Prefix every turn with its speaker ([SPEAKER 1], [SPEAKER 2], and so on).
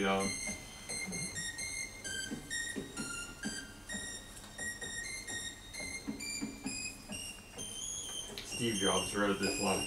[SPEAKER 1] young. Steve Jobs wrote this one.